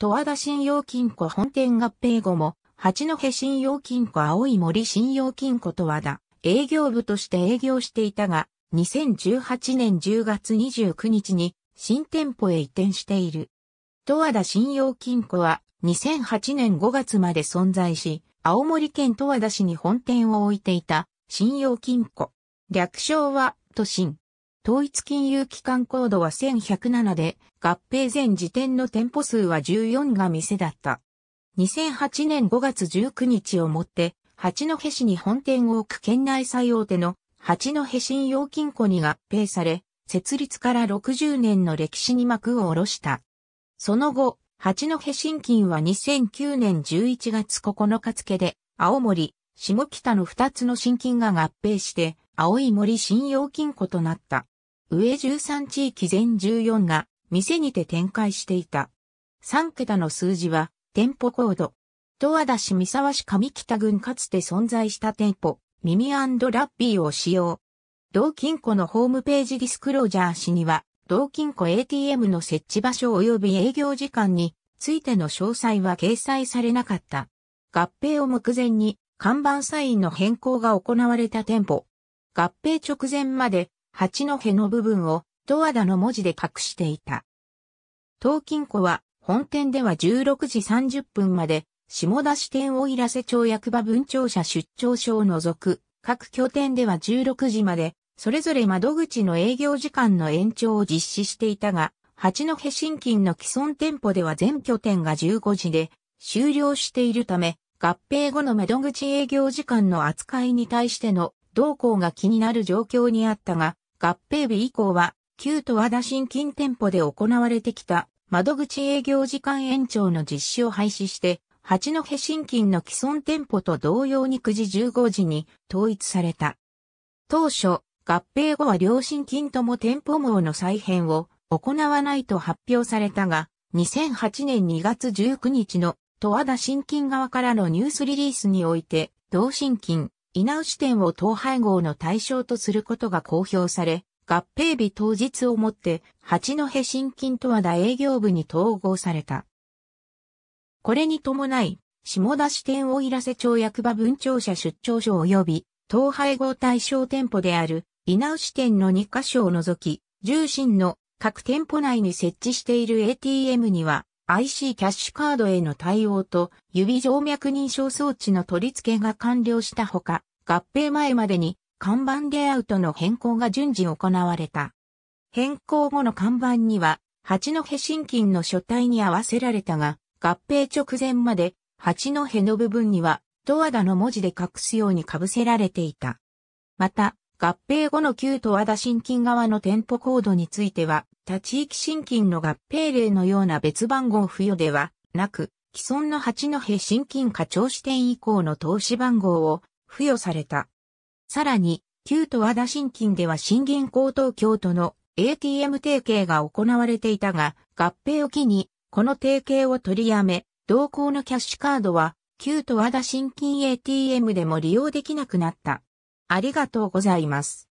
十和田信用金庫本店合併後も、八戸信用金庫青い森信用金庫十和田営業部として営業していたが、2018年10月29日に新店舗へ移転している。十和田信用金庫は2008年5月まで存在し、青森県十和田市に本店を置いていた信用金庫。略称は都心。統一金融機関コードは1107で、合併前時点の店舗数は14が店だった。2008年5月19日をもって、八戸市に本店を置く県内最大手の八戸信用金庫に合併され、設立から60年の歴史に幕を下ろした。その後、八戸新金は2009年11月9日付で、青森、下北の2つの新金が合併して、青い森信用金庫となった。上13地域全14が店にて展開していた。3桁の数字は店舗コード。十和田市三沢市上北郡かつて存在した店舗、ミミラッピーを使用。同金庫のホームページディスクロージャー誌には、同金庫 ATM の設置場所及び営業時間についての詳細は掲載されなかった。合併を目前に看板サインの変更が行われた店舗。合併直前まで八戸の部分を十和田の文字で隠していた。当金庫は本店では16時30分まで下田支店大入瀬町役場分庁舎出張所を除く、各拠点では16時まで、それぞれ窓口の営業時間の延長を実施していたが、八戸新金の既存店舗では全拠点が15時で終了しているため、合併後の窓口営業時間の扱いに対しての動向が気になる状況にあったが、合併日以降は、旧十和田新金店舗で行われてきた窓口営業時間延長の実施を廃止して、八戸新金の既存店舗と同様に9時15時に統一された。当初、合併後は両新金とも店舗網の再編を行わないと発表されたが、2008年2月19日の十和田新金側からのニュースリリースにおいて、同新金、稲内店を統廃合の対象とすることが公表され、合併日当日をもって、八戸新金十和田営業部に統合された。これに伴い、下田支店大入瀬町役場分庁舎出張所及び、統廃合対象店舗である、稲内店の2カ所を除き、重心の各店舗内に設置している ATM には、IC キャッシュカードへの対応と指静脈認証装置の取り付けが完了したほか、合併前までに看板レイアウトの変更が順次行われた。変更後の看板には、八戸新金の書体に合わせられたが、合併直前まで、八戸の部分には、十和田の文字で隠すように被せられていた。また、合併後の旧十和田新金側の店舗コードについては、他地域新金の合併例のような別番号付与ではなく、既存の八戸新金課長支店以降の投資番号を付与された。さらに、旧十和田新金では新銀行東京都の ATM 提携が行われていたが、合併を機にこの提携を取りやめ、同行のキャッシュカードは、旧十和田新金 ATM でも利用できなくなった。ありがとうございます。